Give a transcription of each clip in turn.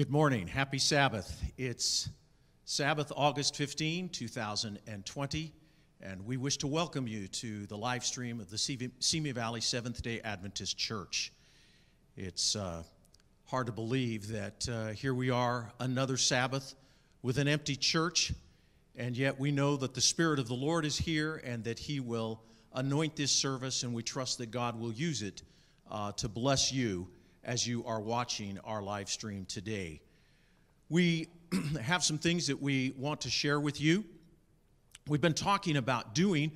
Good morning. Happy Sabbath. It's Sabbath, August 15, 2020, and we wish to welcome you to the live stream of the Simi Valley Seventh day Adventist Church. It's uh, hard to believe that uh, here we are, another Sabbath with an empty church, and yet we know that the Spirit of the Lord is here and that He will anoint this service, and we trust that God will use it uh, to bless you as you are watching our live stream today. We have some things that we want to share with you. We've been talking about doing,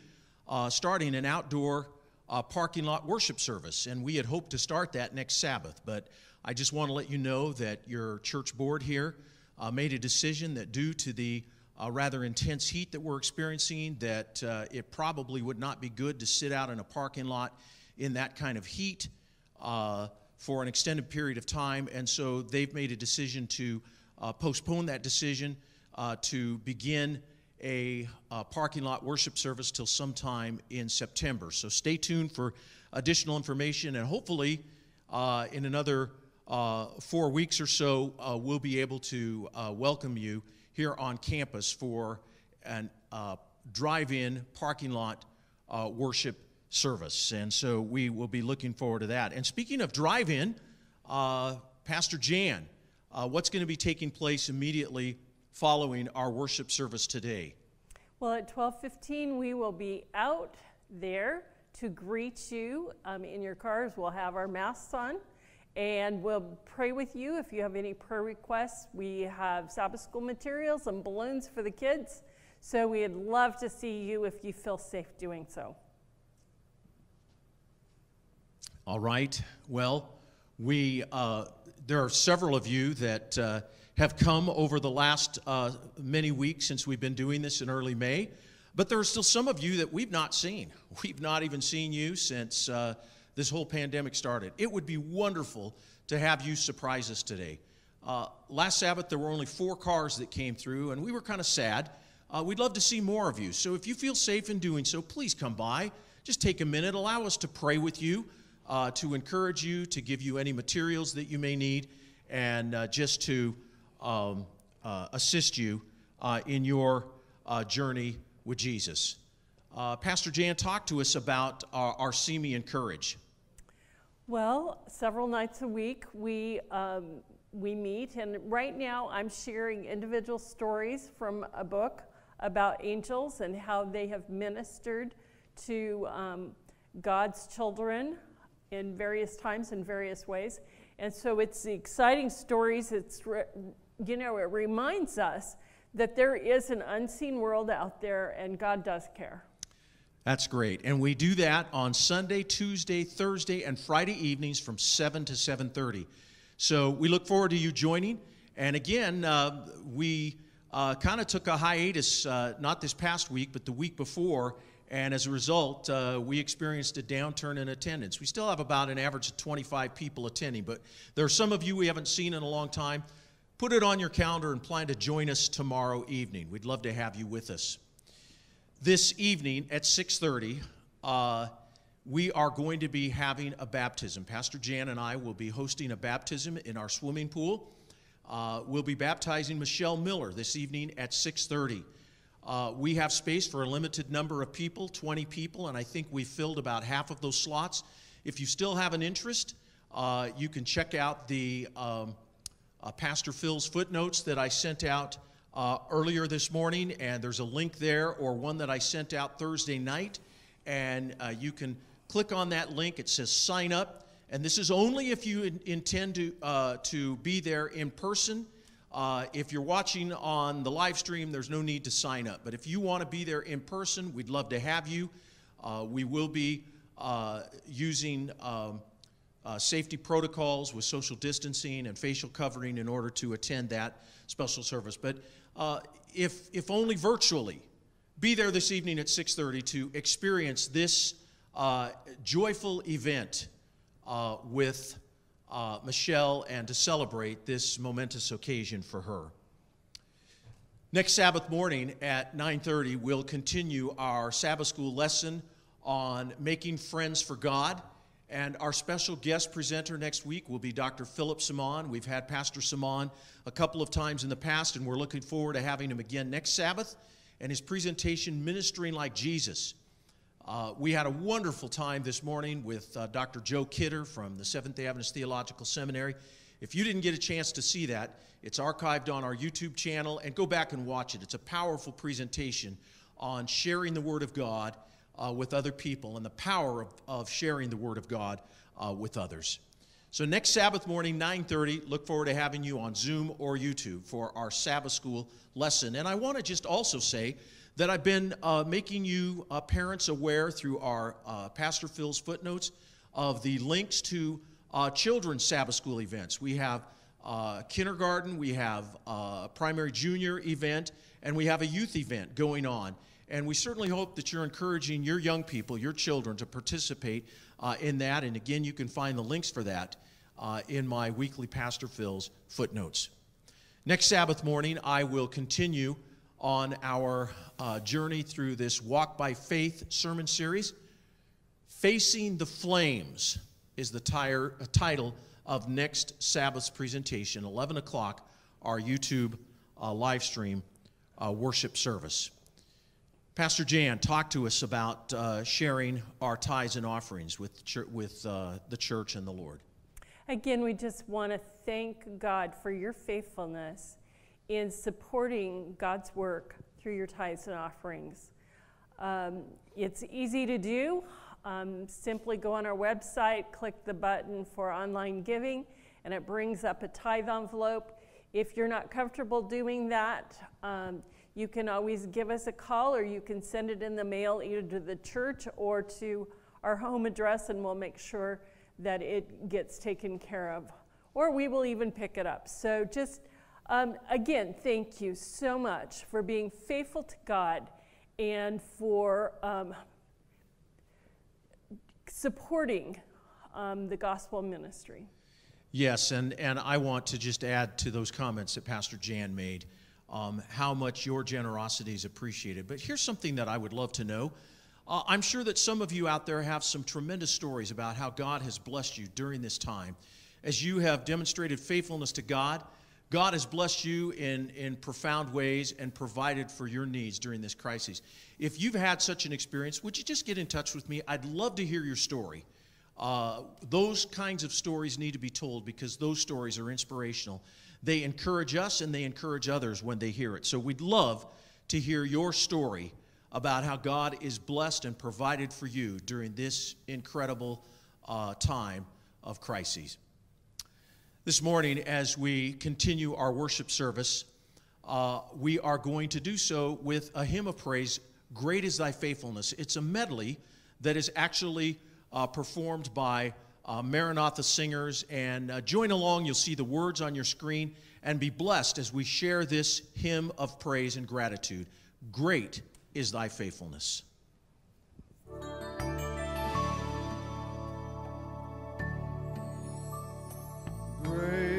uh, starting an outdoor uh, parking lot worship service, and we had hoped to start that next Sabbath. But I just want to let you know that your church board here uh, made a decision that due to the uh, rather intense heat that we're experiencing, that uh, it probably would not be good to sit out in a parking lot in that kind of heat. Uh, for an extended period of time, and so they've made a decision to uh, postpone that decision uh, to begin a uh, parking lot worship service till sometime in September. So stay tuned for additional information, and hopefully, uh, in another uh, four weeks or so, uh, we'll be able to welcome you here on campus for an drive-in parking lot worship service. And so we will be looking forward to that. And speaking of drive in, uh, Pastor Jan, uh, what's going to be taking place immediately following our worship service today? Well, at 12:15 we will be out there to greet you um, in your cars. We'll have our masks on, and we'll pray with you if you have any prayer requests. We have Sabbath school materials and balloons for the kids, so we'd love to see you if you feel safe doing so. All right. Well, we uh, there are several of you that uh, have come over the last uh, many weeks since we've been doing this in early May, but there are still some of you that we've not seen. We've not even seen you since uh, this whole pandemic started. It would be wonderful to have you surprise us today. Uh, last Sabbath, there were only four cars that came through, and we were kind of sad. Uh, we'd love to see more of you. So if you feel safe in doing so, please come by. Just take a minute, allow us to pray with you uh, to encourage you, to give you any materials that you may need, and uh, just to um, uh, assist you uh, in your uh, journey with Jesus. Pastor Jan, talk to us about our, our Encourage. Well, several nights a week we um, we meet, and right now I'm sharing individual stories from a book about angels and how they have ministered to um, God's children in various times in various ways. And so it's the exciting stories. It's, you know, it reminds us that there is an unseen world out there and God does care. That's great. And we do that on Sunday, Tuesday, Thursday, and Friday evenings from 7 to 7.30. So we look forward to you joining. And again, uh, we uh, kind of took a hiatus, uh, not this past week, but the week before, and as a result, uh, we experienced a downturn in attendance. We still have about an average of 25 people attending, but there are some of you we haven't seen in a long time. Put it on your calendar and plan to join us tomorrow evening. We'd love to have you with us. This evening at 6:30, uh, we are going to be having a baptism. Pastor Jan and I will be hosting a baptism in our swimming pool. Uh, we'll be baptizing Michelle Miller this evening at 6:30. Uh, we have space for a limited number of people, 20 people, and I think we filled about half of those slots. If you still have an interest, uh, you can check out the um, uh, Pastor Phil's footnotes that I sent out uh, earlier this morning, and there's a link there or one that I sent out Thursday night, and uh, you can click on that link. It says sign up, and this is only if you in- intend to, uh, to be there in person. Uh, if you're watching on the live stream, there's no need to sign up. But if you want to be there in person, we'd love to have you. Uh, we will be uh, using um, uh, safety protocols with social distancing and facial covering in order to attend that special service. But uh, if, if only virtually, be there this evening at 6:30 to experience this uh, joyful event with uh, Michelle and to celebrate this momentous occasion for her. Next Sabbath morning at 9:30 we'll continue our Sabbath school lesson on making friends for God And our special guest presenter next week will be Dr. Philip Simon. We've had Pastor Simon a couple of times in the past, and we're looking forward to having him again next Sabbath and his presentation, Ministering Like Jesus. Uh, we had a wonderful time this morning with uh, Dr. Joe Kidder from the Seventh day Adventist Theological Seminary. If you didn't get a chance to see that, it's archived on our YouTube channel, and go back and watch it. It's a powerful presentation on sharing the Word of God uh, with other people and the power of, of sharing the Word of God uh, with others. So next Sabbath morning, 9:30, look forward to having you on Zoom or YouTube for our Sabbath school lesson. And I want to just also say that I've been uh, making you uh, parents aware through our uh, Pastor Phil's footnotes of the links to uh, children's Sabbath school events. We have uh, kindergarten, we have a primary junior event, and we have a youth event going on. And we certainly hope that you're encouraging your young people, your children, to participate uh, in that. And again, you can find the links for that uh, in my weekly Pastor Phil's footnotes. Next Sabbath morning, I will continue on our uh, journey through this Walk by Faith sermon series. Facing the Flames is the tire, uh, title of next Sabbath's presentation, 11 o'clock, our YouTube uh, live stream uh, worship service. Pastor Jan, talk to us about uh, sharing our tithes and offerings with, with uh, the church and the Lord. Again, we just want to thank God for your faithfulness in supporting God's work through your tithes and offerings. Um, it's easy to do. Um, simply go on our website, click the button for online giving, and it brings up a tithe envelope. If you're not comfortable doing that, um, you can always give us a call or you can send it in the mail either to the church or to our home address and we'll make sure that it gets taken care of. Or we will even pick it up. So just um, again, thank you so much for being faithful to God and for um, supporting um, the gospel ministry. Yes, and, and I want to just add to those comments that Pastor Jan made um, how much your generosity is appreciated. But here's something that I would love to know. Uh, I'm sure that some of you out there have some tremendous stories about how God has blessed you during this time. As you have demonstrated faithfulness to God, God has blessed you in, in profound ways and provided for your needs during this crisis. If you've had such an experience, would you just get in touch with me? I'd love to hear your story. Uh, those kinds of stories need to be told because those stories are inspirational. They encourage us and they encourage others when they hear it. So we'd love to hear your story about how God is blessed and provided for you during this incredible uh, time of crises. This morning, as we continue our worship service, uh, we are going to do so with a hymn of praise, Great is Thy Faithfulness. It's a medley that is actually uh, performed by uh, Maranatha singers. And uh, join along, you'll see the words on your screen, and be blessed as we share this hymn of praise and gratitude. Great is thy faithfulness. Great.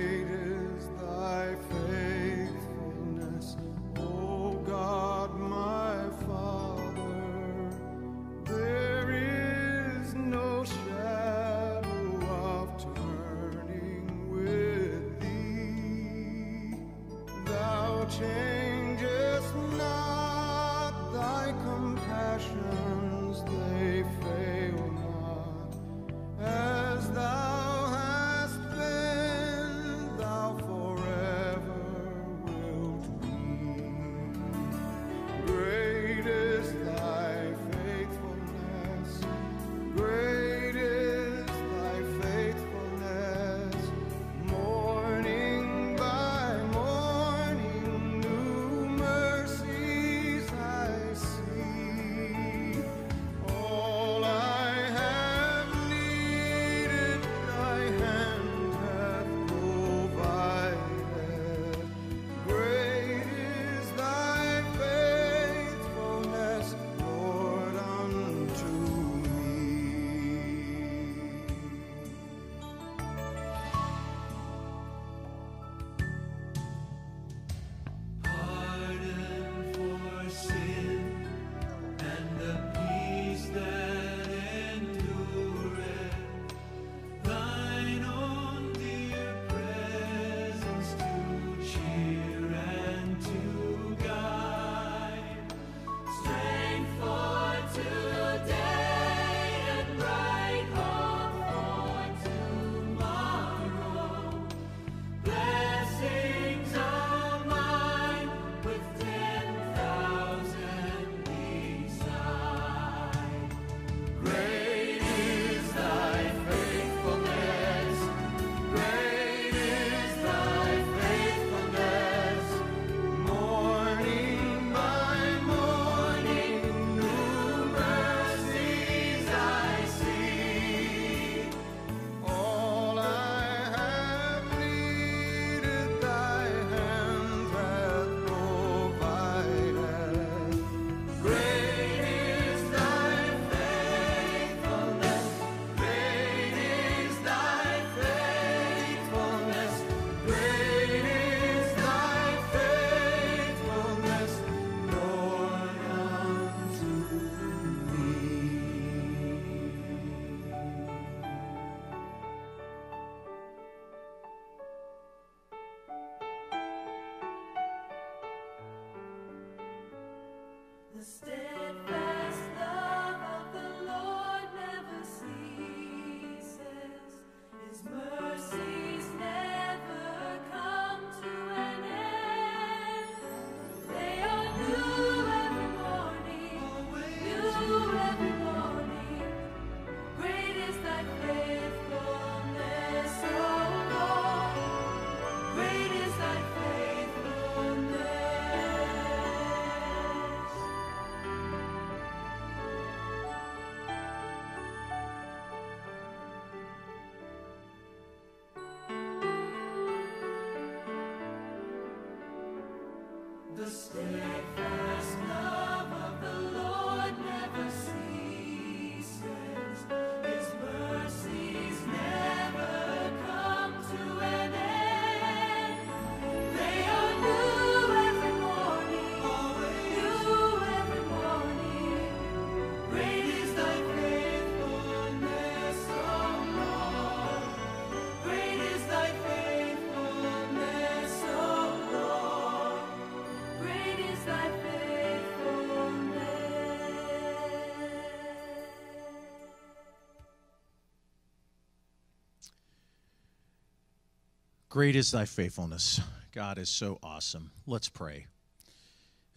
Great is thy faithfulness. God is so awesome. Let's pray.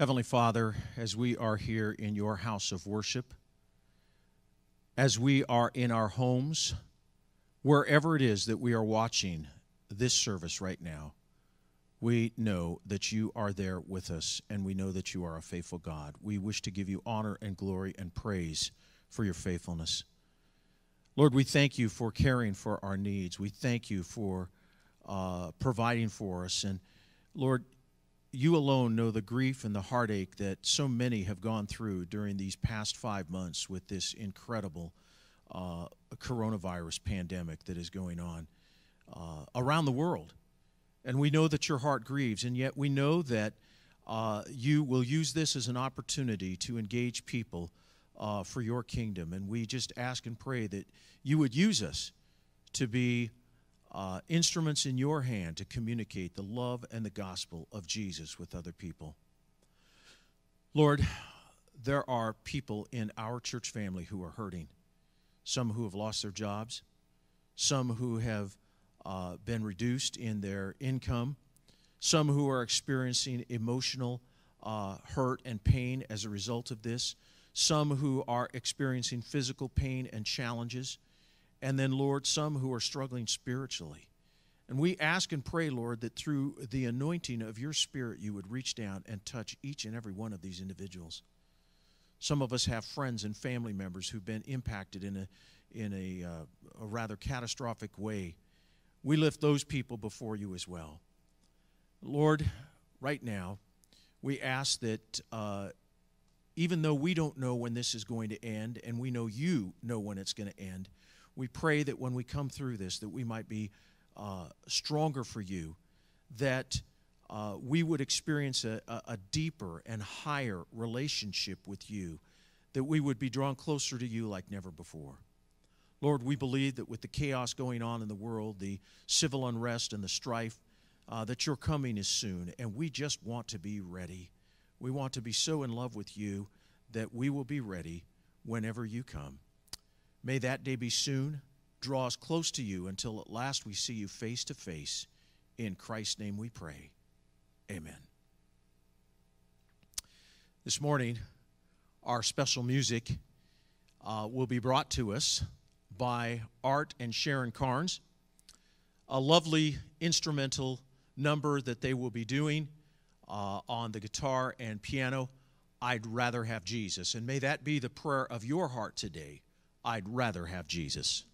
Heavenly Father, as we are here in your house of worship, as we are in our homes, wherever it is that we are watching this service right now, we know that you are there with us, and we know that you are a faithful God. We wish to give you honor and glory and praise for your faithfulness. Lord, we thank you for caring for our needs. We thank you for uh, providing for us. And Lord, you alone know the grief and the heartache that so many have gone through during these past five months with this incredible uh, coronavirus pandemic that is going on uh, around the world. And we know that your heart grieves, and yet we know that uh, you will use this as an opportunity to engage people uh, for your kingdom. And we just ask and pray that you would use us to be uh, instruments in your hand to communicate the love and the gospel of Jesus with other people. Lord, there are people in our church family who are hurting. Some who have lost their jobs, some who have uh, been reduced in their income, some who are experiencing emotional uh, hurt and pain as a result of this, some who are experiencing physical pain and challenges and then, Lord, some who are struggling spiritually. And we ask and pray, Lord, that through the anointing of your Spirit, you would reach down and touch each and every one of these individuals. Some of us have friends and family members who've been impacted in a, in a, uh, a rather catastrophic way. We lift those people before you as well. Lord, right now, we ask that uh, even though we don't know when this is going to end, and we know you know when it's going to end, we pray that when we come through this, that we might be uh, stronger for you, that uh, we would experience a, a deeper and higher relationship with you, that we would be drawn closer to you like never before. Lord, we believe that with the chaos going on in the world, the civil unrest and the strife, uh, that your coming is soon, and we just want to be ready. We want to be so in love with you that we will be ready whenever you come. May that day be soon. Draw us close to you until at last we see you face to face. In Christ's name we pray. Amen. This morning, our special music uh, will be brought to us by Art and Sharon Carnes. A lovely instrumental number that they will be doing uh, on the guitar and piano. I'd rather have Jesus. And may that be the prayer of your heart today. I'd rather have Jesus.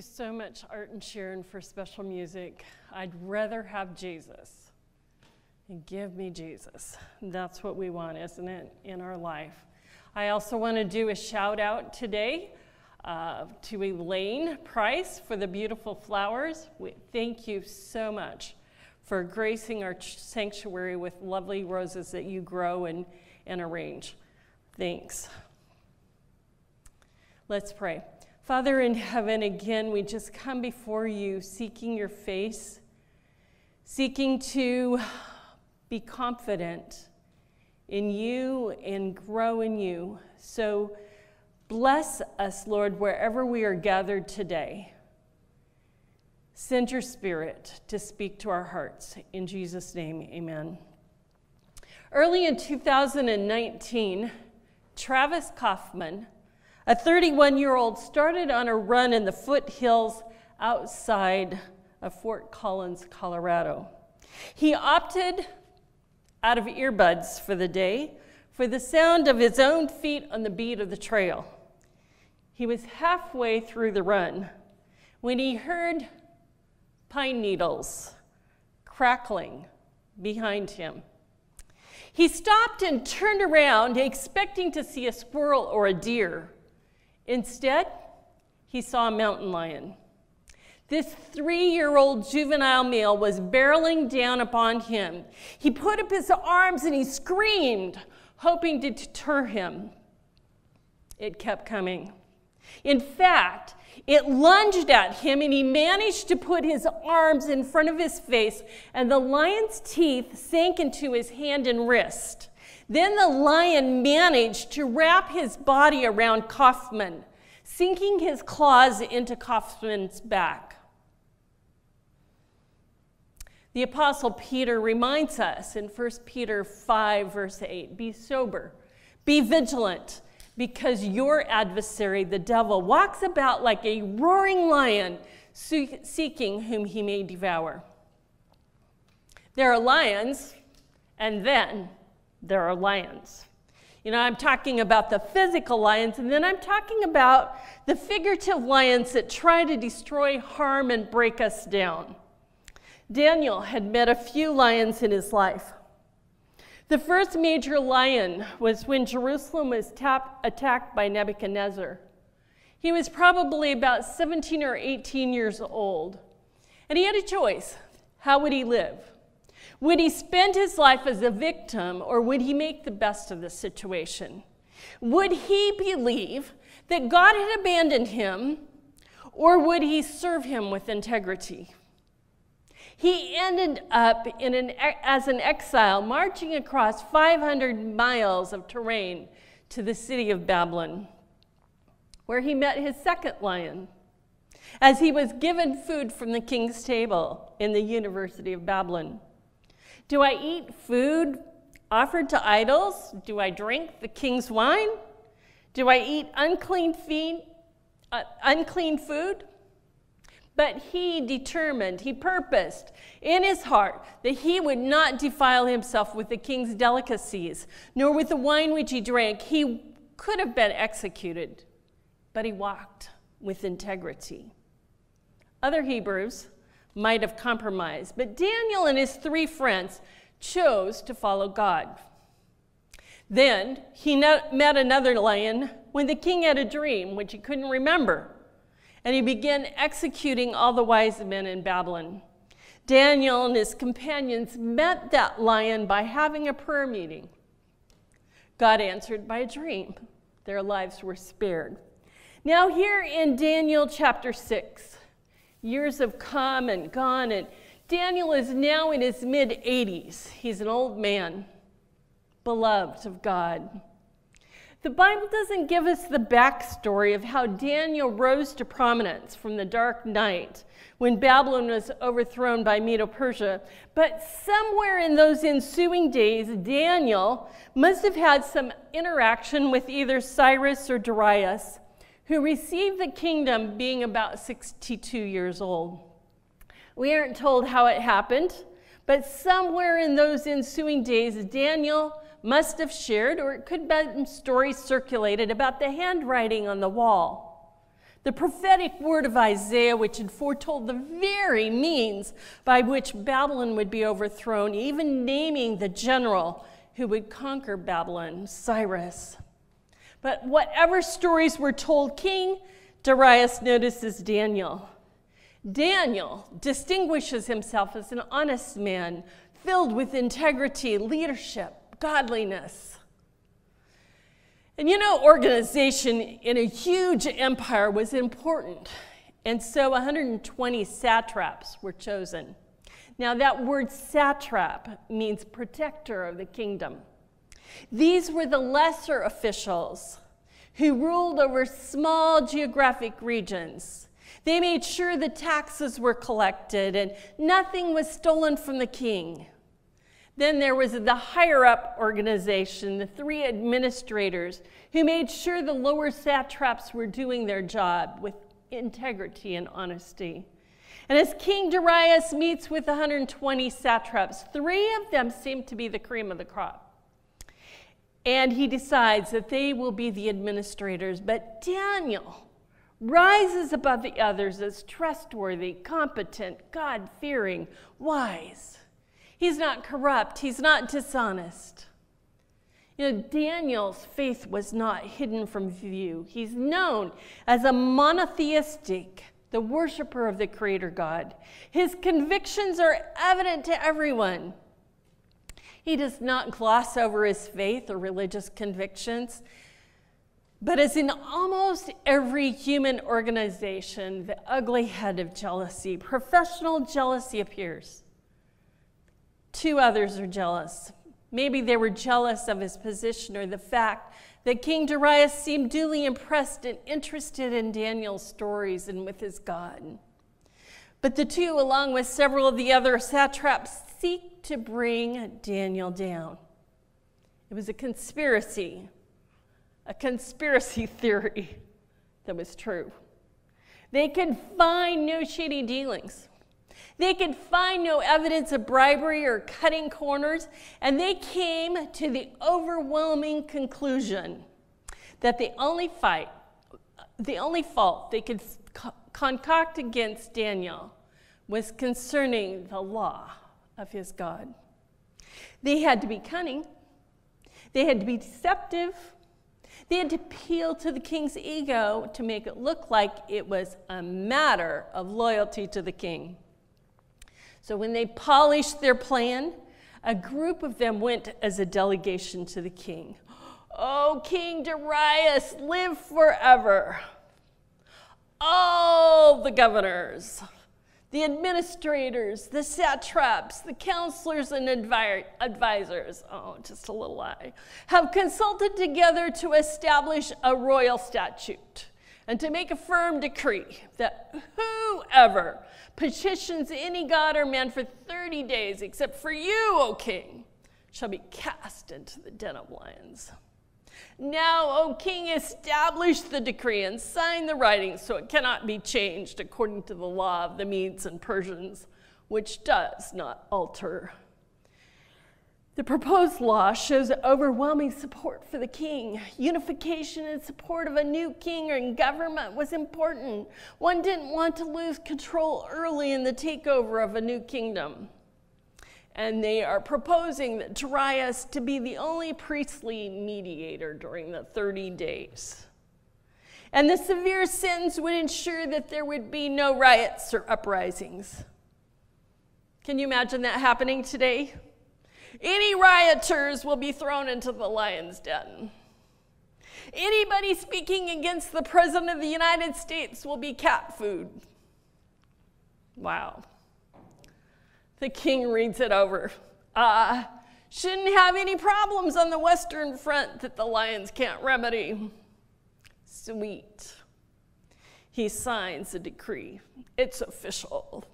So much, Art and Sharon, for special music. I'd rather have Jesus. And give me Jesus. That's what we want, isn't it, in our life? I also want to do a shout out today uh, to Elaine Price for the beautiful flowers. We, thank you so much for gracing our sanctuary with lovely roses that you grow and, and arrange. Thanks. Let's pray. Father in heaven, again, we just come before you seeking your face, seeking to be confident in you and grow in you. So bless us, Lord, wherever we are gathered today. Send your spirit to speak to our hearts. In Jesus' name, amen. Early in 2019, Travis Kauffman, a 31 year old, started on a run in the foothills outside of Fort Collins, Colorado. He opted out of earbuds for the day for the sound of his own feet on the beat of the trail. He was halfway through the run when he heard pine needles crackling behind him. He stopped and turned around, expecting to see a squirrel or a deer. Instead, he saw a mountain lion. This three year old juvenile male was barreling down upon him. He put up his arms and he screamed, hoping to deter him. It kept coming. In fact, it lunged at him and he managed to put his arms in front of his face, and the lion's teeth sank into his hand and wrist. Then the lion managed to wrap his body around Kauffman, sinking his claws into Kauffman's back. The Apostle Peter reminds us in 1 Peter 5, verse 8 be sober, be vigilant because your adversary, the devil, walks about like a roaring lion, seeking whom he may devour. There are lions, and then there are lions. You know, I'm talking about the physical lions, and then I'm talking about the figurative lions that try to destroy, harm, and break us down. Daniel had met a few lions in his life. The first major lion was when Jerusalem was tap- attacked by Nebuchadnezzar. He was probably about 17 or 18 years old, and he had a choice. How would he live? Would he spend his life as a victim, or would he make the best of the situation? Would he believe that God had abandoned him, or would he serve him with integrity? He ended up an, as an exile, marching across 500 miles of terrain to the city of Babylon, where he met his second lion as he was given food from the king's table in the University of Babylon. Do I eat food offered to idols? Do I drink the king's wine? Do I eat unclean, feed, uh, unclean food? But he determined, he purposed in his heart that he would not defile himself with the king's delicacies, nor with the wine which he drank. He could have been executed, but he walked with integrity. Other Hebrews might have compromised, but Daniel and his three friends chose to follow God. Then he met another lion when the king had a dream which he couldn't remember and he began executing all the wise men in Babylon. Daniel and his companions met that lion by having a prayer meeting. God answered by a dream. Their lives were spared. Now, here in Daniel chapter 6, years have come and gone, and Daniel is now in his mid 80s. He's an old man, beloved of God. The Bible doesn't give us the backstory of how Daniel rose to prominence from the dark night when Babylon was overthrown by Medo Persia, but somewhere in those ensuing days, Daniel must have had some interaction with either Cyrus or Darius, who received the kingdom being about 62 years old. We aren't told how it happened, but somewhere in those ensuing days, Daniel must have shared, or it could have been stories circulated about the handwriting on the wall. The prophetic word of Isaiah, which had foretold the very means by which Babylon would be overthrown, even naming the general who would conquer Babylon, Cyrus. But whatever stories were told, King Darius notices Daniel. Daniel distinguishes himself as an honest man, filled with integrity, leadership, godliness. And you know, organization in a huge empire was important. And so 120 satraps were chosen. Now, that word satrap means protector of the kingdom. These were the lesser officials who ruled over small geographic regions. They made sure the taxes were collected and nothing was stolen from the king. Then there was the higher up organization, the three administrators, who made sure the lower satraps were doing their job with integrity and honesty. And as King Darius meets with 120 satraps, three of them seem to be the cream of the crop. And he decides that they will be the administrators. But Daniel rises above the others as trustworthy, competent, God fearing, wise. He's not corrupt, he's not dishonest. You know, Daniel's faith was not hidden from view. He's known as a monotheistic, the worshiper of the Creator God. His convictions are evident to everyone. He does not gloss over his faith or religious convictions. But as in almost every human organization, the ugly head of jealousy, professional jealousy appears. Two others are jealous. Maybe they were jealous of his position or the fact that King Darius seemed duly impressed and interested in Daniel's stories and with his God. But the two, along with several of the other satraps, seek to bring Daniel down. It was a conspiracy, a conspiracy theory that was true. They could find no shady dealings. They could find no evidence of bribery or cutting corners, and they came to the overwhelming conclusion that the only fight, the only fault they could concoct against Daniel was concerning the law of his God. They had to be cunning, they had to be deceptive, they had to appeal to the king's ego to make it look like it was a matter of loyalty to the king. So when they polished their plan, a group of them went as a delegation to the king. Oh, King Darius, live forever. All the governors, the administrators, the satraps, the counselors, and advi- advisors, oh, just a little lie, have consulted together to establish a royal statute and to make a firm decree that whoever petitions any god or man for 30 days, except for you, O king, shall be cast into the den of lions. Now, O king, establish the decree and sign the writing so it cannot be changed according to the law of the Medes and Persians, which does not alter. The proposed law shows overwhelming support for the king. Unification and support of a new king and government was important. One didn't want to lose control early in the takeover of a new kingdom and they are proposing that Darius to be the only priestly mediator during the 30 days. And the severe sentence would ensure that there would be no riots or uprisings. Can you imagine that happening today? Any rioters will be thrown into the lion's den. Anybody speaking against the President of the United States will be cat food. Wow. The king reads it over. Uh, shouldn't have any problems on the Western Front that the lions can't remedy. Sweet. He signs a decree. It's official.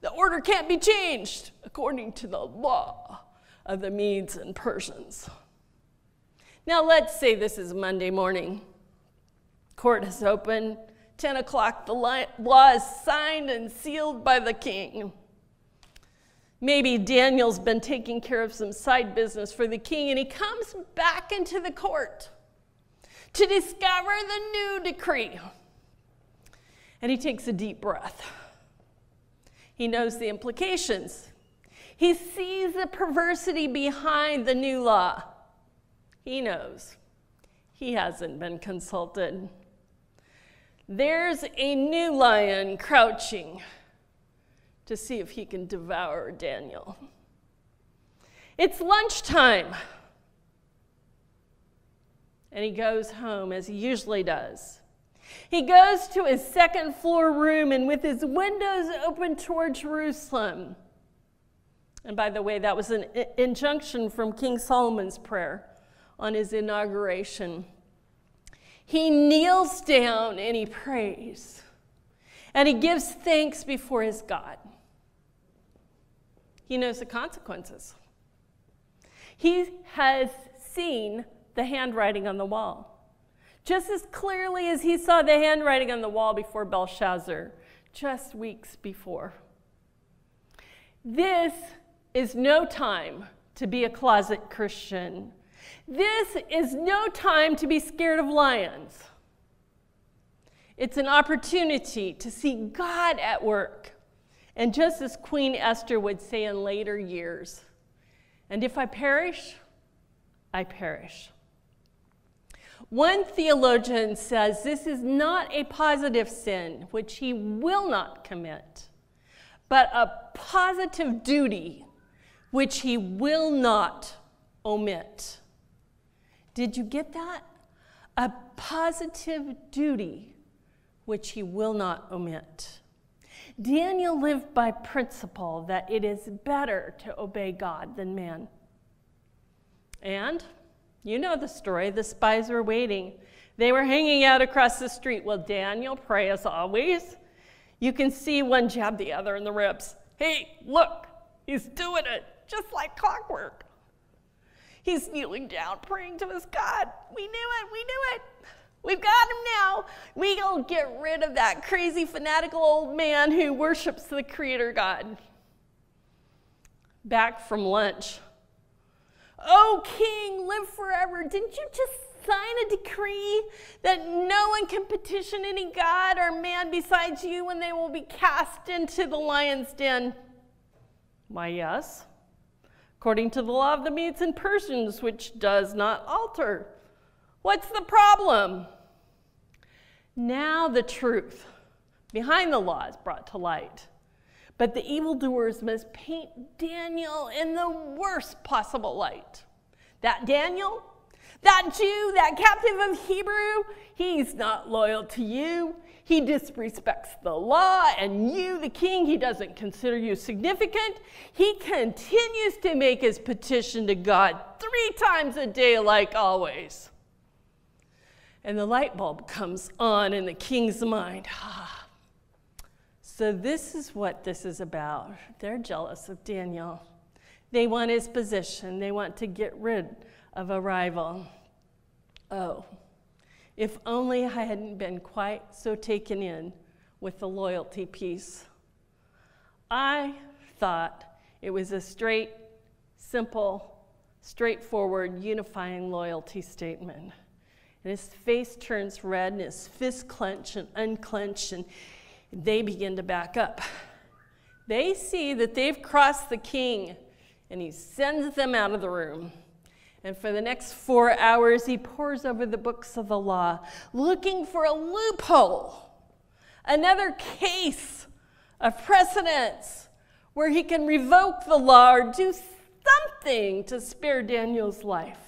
The order can't be changed according to the law of the Medes and Persians. Now, let's say this is Monday morning. Court is open. 10 o'clock, the law is signed and sealed by the king. Maybe Daniel's been taking care of some side business for the king, and he comes back into the court to discover the new decree. And he takes a deep breath. He knows the implications. He sees the perversity behind the new law. He knows. He hasn't been consulted. There's a new lion crouching to see if he can devour Daniel. It's lunchtime. And he goes home as he usually does. He goes to his second floor room and with his windows open toward Jerusalem. And by the way, that was an injunction from King Solomon's prayer on his inauguration. He kneels down and he prays. And he gives thanks before his God. He knows the consequences. He has seen the handwriting on the wall just as clearly as he saw the handwriting on the wall before Belshazzar, just weeks before. This is no time to be a closet Christian. This is no time to be scared of lions. It's an opportunity to see God at work. And just as Queen Esther would say in later years, and if I perish, I perish. One theologian says this is not a positive sin, which he will not commit, but a positive duty, which he will not omit. Did you get that? A positive duty, which he will not omit. Daniel lived by principle that it is better to obey God than man. And you know the story. The spies were waiting. They were hanging out across the street. Well, Daniel, pray as always. You can see one jab the other in the ribs. Hey, look, he's doing it just like clockwork. He's kneeling down, praying to his God. We knew it, we knew it. We've got him now. We'll get rid of that crazy, fanatical old man who worships the Creator God. Back from lunch, Oh, King, live forever. Didn't you just sign a decree that no one can petition any god or man besides you and they will be cast into the lion's den? Why, yes. According to the law of the Medes and Persians, which does not alter. What's the problem? Now the truth behind the law is brought to light. But the evildoers must paint Daniel in the worst possible light. That Daniel, that Jew, that captive of Hebrew, he's not loyal to you. He disrespects the law, and you, the king, he doesn't consider you significant. He continues to make his petition to God three times a day, like always. And the light bulb comes on in the king's mind. Ah, so, this is what this is about. They're jealous of Daniel. They want his position, they want to get rid of a rival. Oh, if only I hadn't been quite so taken in with the loyalty piece. I thought it was a straight, simple, straightforward, unifying loyalty statement. And his face turns red and his fists clench and unclench, and they begin to back up. They see that they've crossed the king, and he sends them out of the room. And for the next four hours, he pores over the books of the law, looking for a loophole, another case of precedence where he can revoke the law or do something to spare Daniel's life.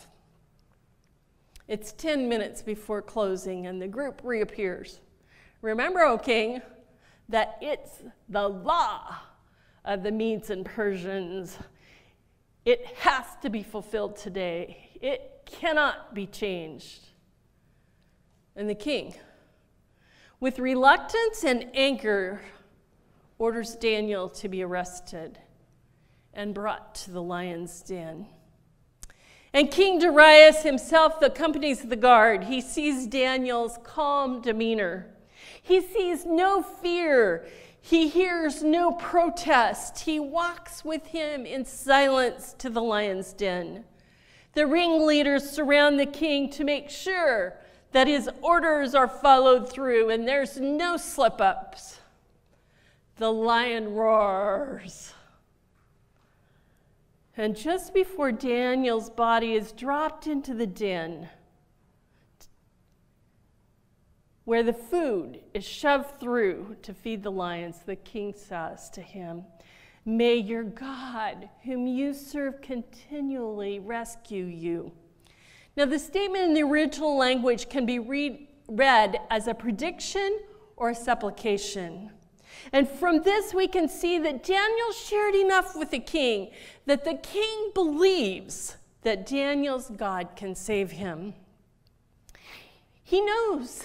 It's 10 minutes before closing, and the group reappears. Remember, O king, that it's the law of the Medes and Persians. It has to be fulfilled today, it cannot be changed. And the king, with reluctance and anger, orders Daniel to be arrested and brought to the lion's den. And King Darius himself accompanies the guard. He sees Daniel's calm demeanor he sees no fear. He hears no protest. He walks with him in silence to the lion's den. The ringleaders surround the king to make sure that his orders are followed through and there's no slip ups. The lion roars. And just before Daniel's body is dropped into the den, where the food is shoved through to feed the lions, the king says to him, May your God, whom you serve continually, rescue you. Now, the statement in the original language can be read, read as a prediction or a supplication. And from this, we can see that Daniel shared enough with the king that the king believes that Daniel's God can save him. He knows.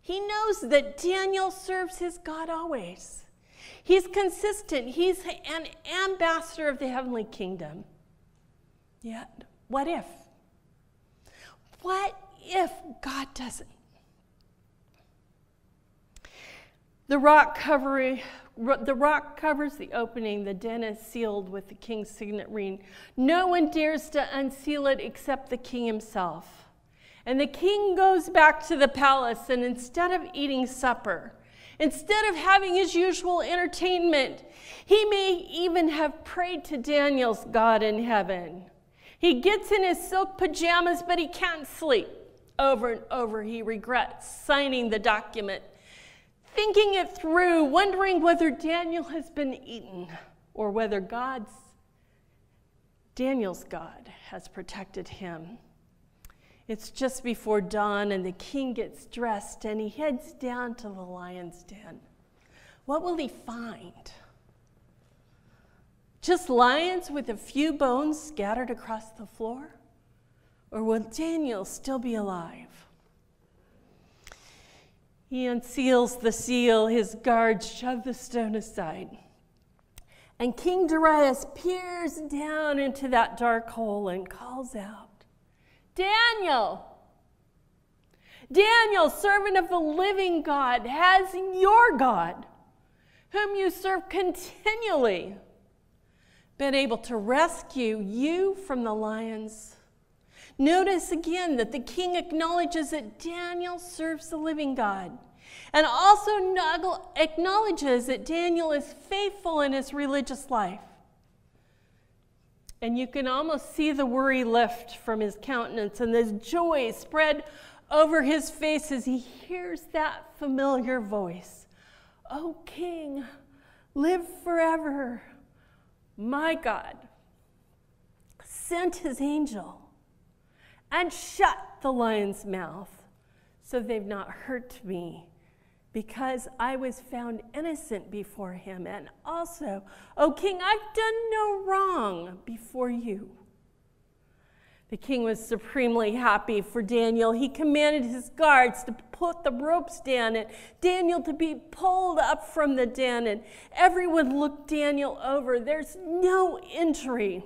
He knows that Daniel serves his God always. He's consistent. He's an ambassador of the heavenly kingdom. Yet, what if? What if God doesn't? The rock, the rock covers the opening. The den is sealed with the king's signet ring. No one dares to unseal it except the king himself. And the king goes back to the palace, and instead of eating supper, instead of having his usual entertainment, he may even have prayed to Daniel's God in heaven. He gets in his silk pajamas, but he can't sleep. Over and over, he regrets signing the document thinking it through, wondering whether Daniel has been eaten or whether God's Daniel's God has protected him. It's just before dawn, and the king gets dressed and he heads down to the lion's den. What will he find? Just lions with a few bones scattered across the floor? Or will Daniel still be alive? He unseals the seal, his guards shove the stone aside. And King Darius peers down into that dark hole and calls out, Daniel! Daniel, servant of the living God, has your God, whom you serve continually, been able to rescue you from the lions? Notice again that the king acknowledges that Daniel serves the living God and also acknowledges that Daniel is faithful in his religious life. And you can almost see the worry lift from his countenance and this joy spread over his face as he hears that familiar voice O King, live forever. My God sent his angel and shut the lion's mouth so they've not hurt me because I was found innocent before him. And also, O king, I've done no wrong before you. The king was supremely happy for Daniel. He commanded his guards to put the ropes down and Daniel to be pulled up from the den. And everyone looked Daniel over. There's no injury.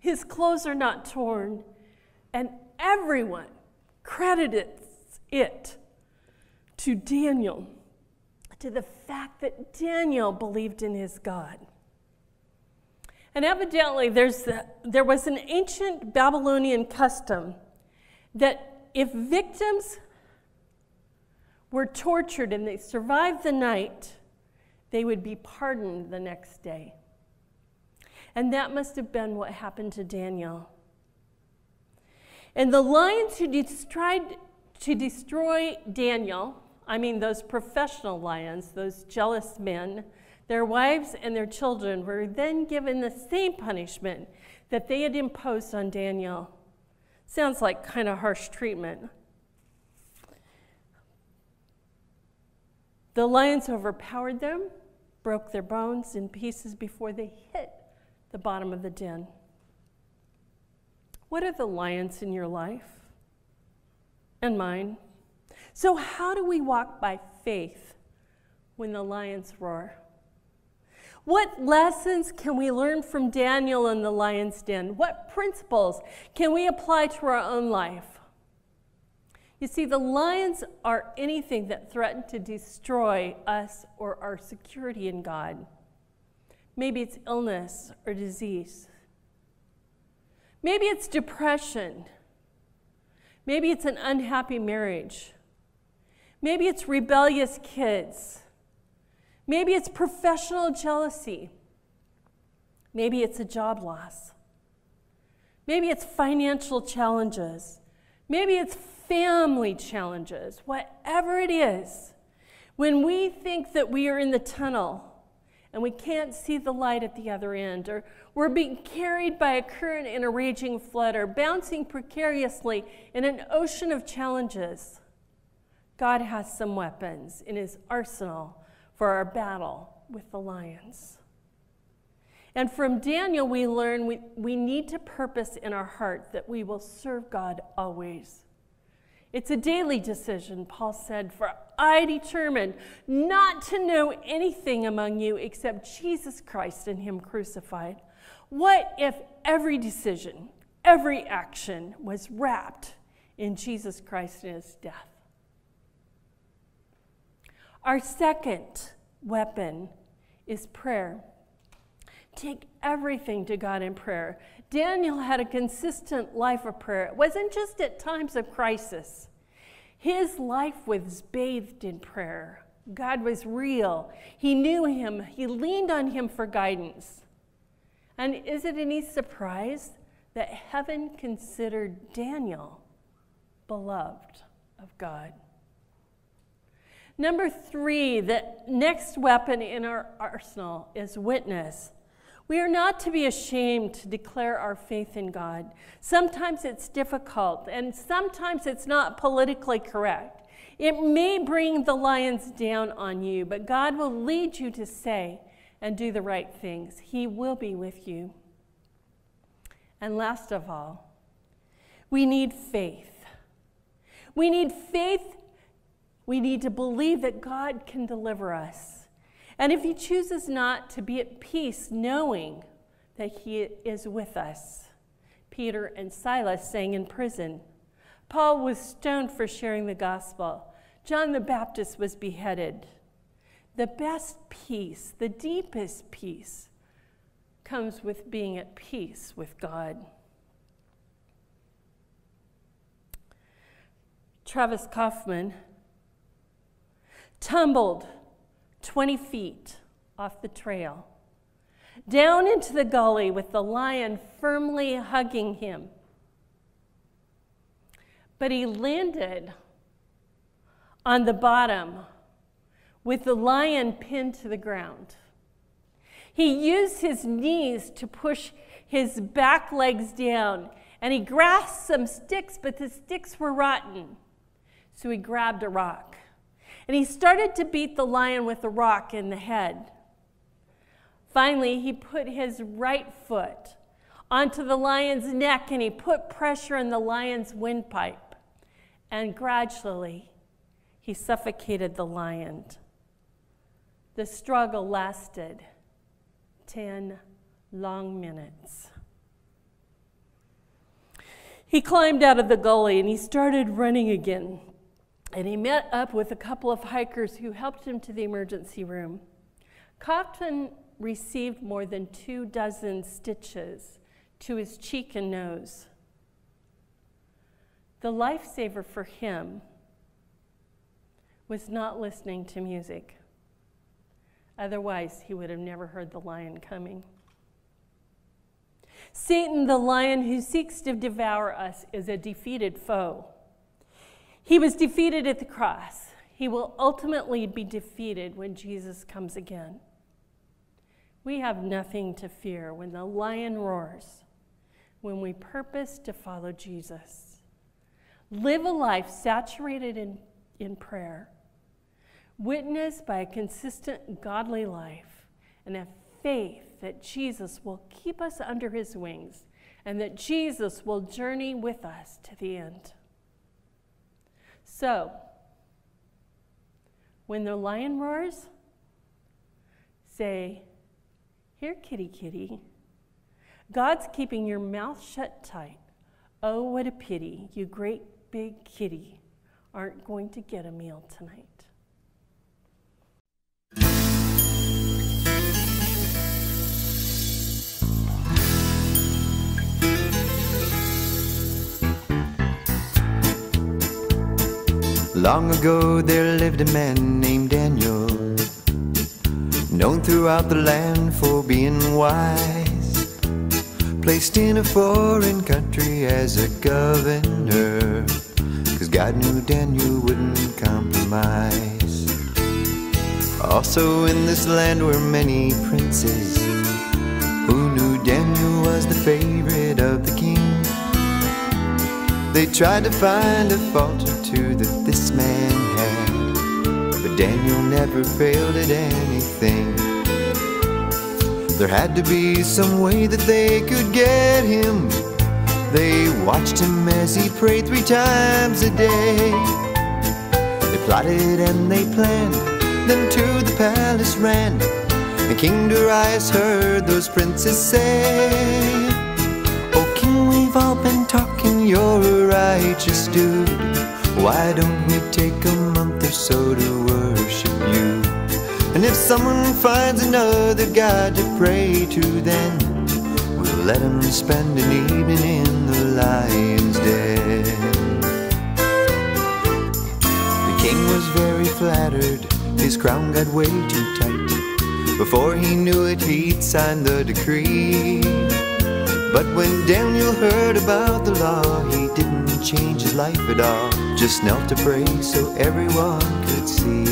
His clothes are not torn. And everyone credits it to Daniel, to the fact that Daniel believed in his God. And evidently, there's a, there was an ancient Babylonian custom that if victims were tortured and they survived the night, they would be pardoned the next day. And that must have been what happened to Daniel. And the lions who tried to destroy Daniel, I mean those professional lions, those jealous men, their wives and their children were then given the same punishment that they had imposed on Daniel. Sounds like kind of harsh treatment. The lions overpowered them, broke their bones in pieces before they hit the bottom of the den. What are the lions in your life? and mine. So, how do we walk by faith when the lions roar? What lessons can we learn from Daniel in the lion's den? What principles can we apply to our own life? You see, the lions are anything that threaten to destroy us or our security in God. Maybe it's illness or disease. Maybe it's depression Maybe it's an unhappy marriage. Maybe it's rebellious kids. Maybe it's professional jealousy. Maybe it's a job loss. Maybe it's financial challenges. Maybe it's family challenges. Whatever it is, when we think that we are in the tunnel and we can't see the light at the other end, or we're being carried by a current in a raging flood, or bouncing precariously in an ocean of challenges, God has some weapons in his arsenal for our battle with the lions. And from Daniel, we learn we, we need to purpose in our heart that we will serve God always. It's a daily decision, Paul said, for I determined not to know anything among you except Jesus Christ and Him crucified. What if every decision, every action was wrapped in Jesus Christ and His death? Our second weapon is prayer. Take everything to God in prayer. Daniel had a consistent life of prayer. It wasn't just at times of crisis, his life was bathed in prayer. God was real. He knew him, he leaned on him for guidance. And is it any surprise that heaven considered Daniel beloved of God? Number three, the next weapon in our arsenal is witness. We are not to be ashamed to declare our faith in God. Sometimes it's difficult, and sometimes it's not politically correct. It may bring the lions down on you, but God will lead you to say and do the right things. He will be with you. And last of all, we need faith. We need faith. We need to believe that God can deliver us. And if he chooses not to be at peace, knowing that he is with us, Peter and Silas sang in prison. Paul was stoned for sharing the gospel. John the Baptist was beheaded. The best peace, the deepest peace, comes with being at peace with God. Travis Kauffman tumbled 20 feet off the trail, down into the gully with the lion firmly hugging him. But he landed on the bottom with the lion pinned to the ground. He used his knees to push his back legs down, and he grasped some sticks, but the sticks were rotten. So he grabbed a rock. And he started to beat the lion with a rock in the head. Finally, he put his right foot onto the lion's neck and he put pressure on the lion's windpipe. And gradually, he suffocated the lion. The struggle lasted 10 long minutes. He climbed out of the gully and he started running again and he met up with a couple of hikers who helped him to the emergency room. Kauffman received more than two dozen stitches to his cheek and nose. The lifesaver for him was not listening to music. Otherwise, he would have never heard the lion coming. Satan, the lion who seeks to devour us, is a defeated foe. He was defeated at the cross. He will ultimately be defeated when Jesus comes again. We have nothing to fear when the lion roars, when we purpose to follow Jesus. Live a life saturated in, in prayer, witnessed by a consistent godly life, and have faith that Jesus will keep us under his wings and that Jesus will journey with us to the end. So, when the lion roars, say, Here, kitty, kitty. God's keeping your mouth shut tight. Oh, what a pity, you great big kitty aren't going to get a meal tonight. Long ago there lived a man named Daniel, known throughout the land for being wise. Placed in a foreign country as a governor, cause God knew Daniel wouldn't compromise. Also in this land were many princes who knew Daniel was the favorite of the king. They tried to find a fault or two that this man had, but Daniel never failed at anything. There had to be some way that they could get him. They watched him as he prayed three times a day. They plotted and they planned, then to the palace ran. And King Darius heard those princes say, Oh, King, we've all been you're a righteous dude. Why don't we take a month or so to worship you? And if someone finds another God to pray to, then we'll let him spend an evening in the lion's den. The king was very flattered, his crown got way too tight. Before he knew it, he'd signed the decree. But when Daniel heard about the law, he didn't change his life at all. Just knelt to pray so everyone could see.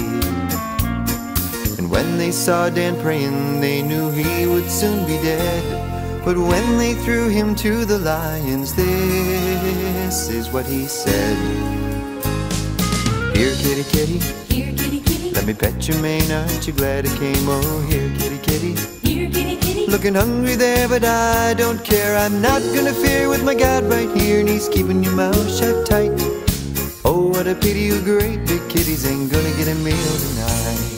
And when they saw Dan praying, they knew he would soon be dead. But when they threw him to the lions, this is what he said. Here, kitty, kitty, Here, kitty, kitty. let me pet your mane. Aren't you glad I came? Oh, here, kitty, kitty. Looking hungry there, but I don't care. I'm not gonna fear with my God right here, and He's keeping your mouth shut tight. Oh, what a pity you great big kitties ain't gonna get a meal tonight.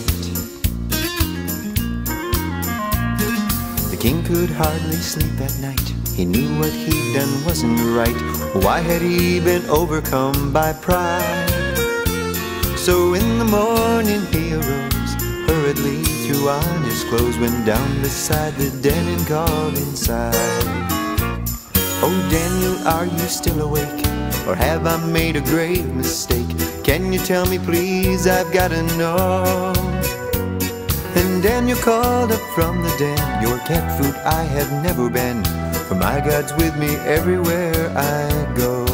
The king could hardly sleep at night. He knew what he'd done wasn't right. Why had he been overcome by pride? So in the morning he arose, hurriedly threw on his clothes, went down beside the den and called inside. Oh Daniel, are you still awake? Or have I made a great mistake? Can you tell me please? I've gotta know. And Daniel called up from the den, Your cat food I have never been, for my God's with me everywhere I go.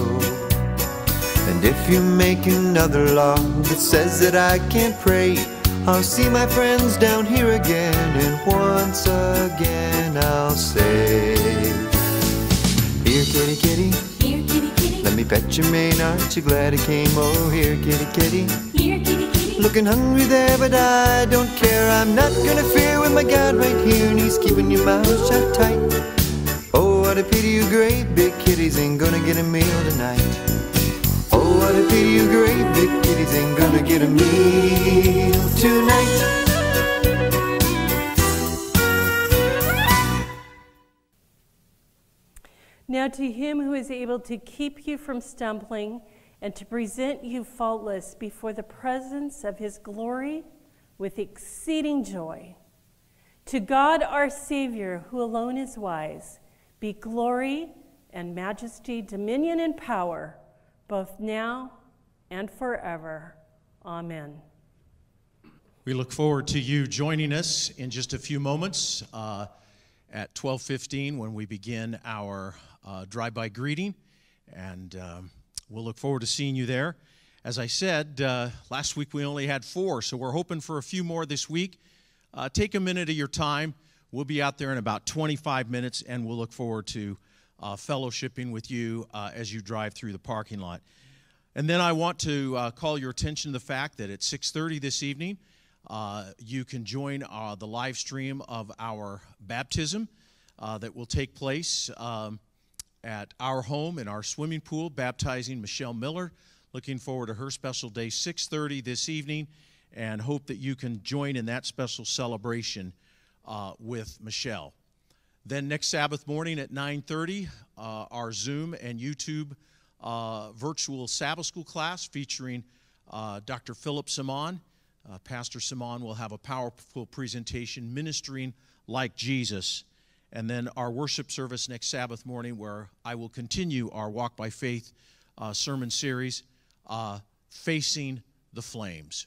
And if you make another law that says that I can't pray, I'll see my friends down here again, and once again I'll say, Here, kitty, kitty, Here, kitty, kitty. let me pet your mane. Aren't you glad I came? Oh, here, kitty, kitty. Here, kitty, kitty. Looking hungry there, but I don't care. I'm not gonna fear with my God right here, and He's keeping your mouth shut tight. Oh, what a pity you great big kitties ain't gonna get a meal tonight. Pity you great big kitties ain't gonna get a meal tonight. Now, to him who is able to keep you from stumbling and to present you faultless before the presence of his glory with exceeding joy. To God our Savior, who alone is wise, be glory and majesty, dominion and power, both now and forever. Amen. We look forward to you joining us in just a few moments uh, at 12:15 when we begin our uh, drive-by greeting, and um, we'll look forward to seeing you there. As I said uh, last week, we only had four, so we're hoping for a few more this week. Uh, take a minute of your time. We'll be out there in about 25 minutes, and we'll look forward to uh, fellowshipping with you uh, as you drive through the parking lot. And then I want to uh, call your attention to the fact that at 6:30 this evening, uh, you can join uh, the live stream of our baptism uh, that will take place um, at our home in our swimming pool, baptizing Michelle Miller. Looking forward to her special day, 6:30 this evening, and hope that you can join in that special celebration with Michelle. Then next Sabbath morning at 9:30, uh, our Zoom and YouTube uh, virtual Sabbath school class featuring uh, Dr. Philip Simon. Uh, Pastor Simon will have a powerful presentation ministering like Jesus. And then our worship service next Sabbath morning, where I will continue our Walk by Faith uh, sermon series, uh, Facing the flames.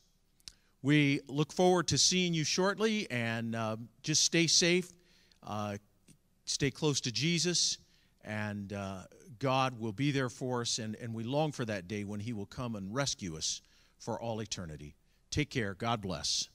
We look forward to seeing you shortly and just stay safe, uh, stay close to Jesus, and uh, God will be there for us. And, and we long for that day when He will come and rescue us for all eternity. Take care. God bless.